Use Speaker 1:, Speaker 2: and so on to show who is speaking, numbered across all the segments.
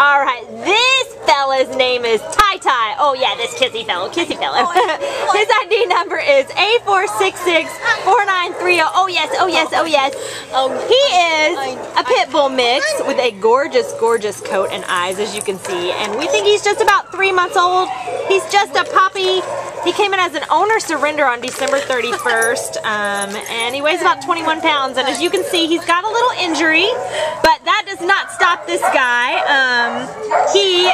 Speaker 1: All right, this fella's name is Ty Ty. Oh yeah, this kissy fellow, kissy fellow. His ID number is A4664930. Oh yes, oh yes, oh yes. Oh, he is a pit bull mix with a gorgeous, gorgeous coat and eyes, as you can see. And we think he's just about three months old. He's just a puppy. He came in as an owner surrender on December 31st, um, and he weighs about 21 pounds. And as you can see, he's got a little injury, but that does not stop this guy. Um, he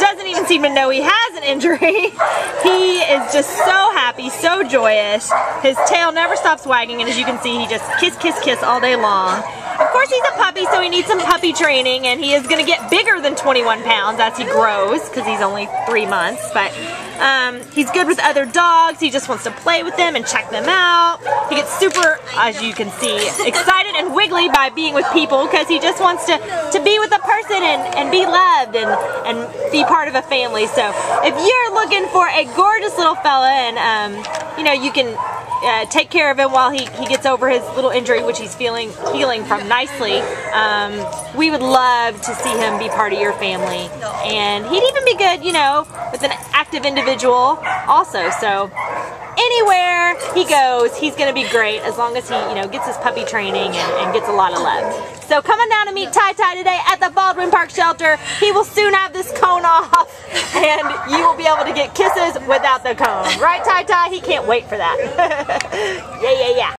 Speaker 1: doesn't even seem to know he has an injury. he is just so happy, so joyous. His tail never stops wagging, and as you can see, he just kiss, kiss, kiss all day long. Course, he's a puppy, so he needs some puppy training, and he is going to get bigger than 21 pounds as he grows, because he's only three months. But um, he's good with other dogs. He just wants to play with them and check them out. He gets super, as you can see, excited and wiggly by being with people, because he just wants to, to be with a person and, and be loved and, and be part of a family. So if you're looking for a gorgeous little fella and, um, you know, you can uh, take care of him while he, he gets over his little injury, which he's feeling healing from nicely. Um, we would love to see him be part of your family, and he'd even be good, you know, with an active individual also. So anywhere he goes, he's going to be great as long as he, you know, gets his puppy training and, and gets a lot of love. So come on down to meet Ty Ty today at the Baldwin Park Shelter. He will soon have this cone off, and you will be able to get kisses without the cone. Right, Ty Ty? He can't wait for that. yeah, yeah, yeah.